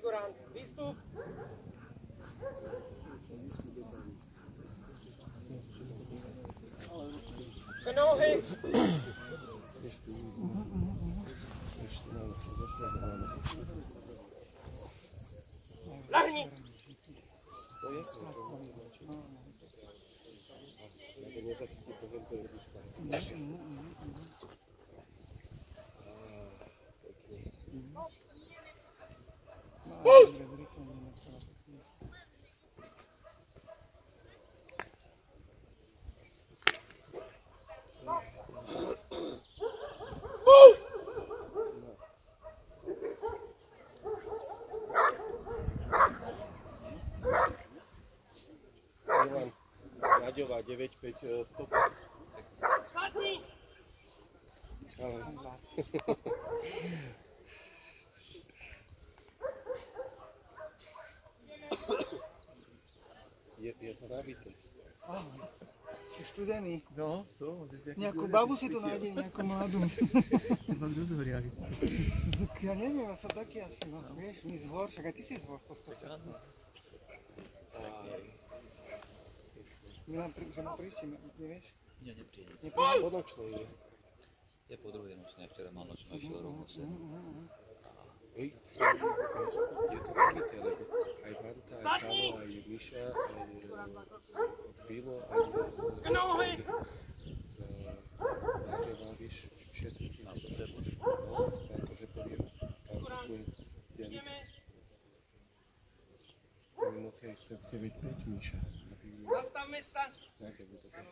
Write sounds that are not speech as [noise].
Figurant, výstup. Knohy. Lahni. To je Nebo mě zachytí prezentuje rybička. Tak. A, pěkně to hlediska. Milan, Naďová, 9-5, eh, stop. Zadní. Ahoj. To. Jsi studený. No, to, Nějakou babu si to najde, nějakou [laughs] mladou. no kdo to realizuje? Tak ja neviem, ja som taký asi, no, vieš, my z hor, však aj ty si z hor v podstate. Aj, Milan, že ma príšte, nevieš? Nie, nepríde. Nepríde? po nočnej je. Je po druhej nočnej, včera mal nočnú, išiel rovno sem. Hej, je to nabité, lebo aj Vanta, aj Kamo, aj Miša, aj eh, Bilo, aj K nohy. Naďová, vieš, všetci tí, A to je bude. no, akože poviem, tam vstupuje Janik. Jdeme. Oni musia ísť cez 9-5 Miša, aby Zastavme se. Naďovu to tak.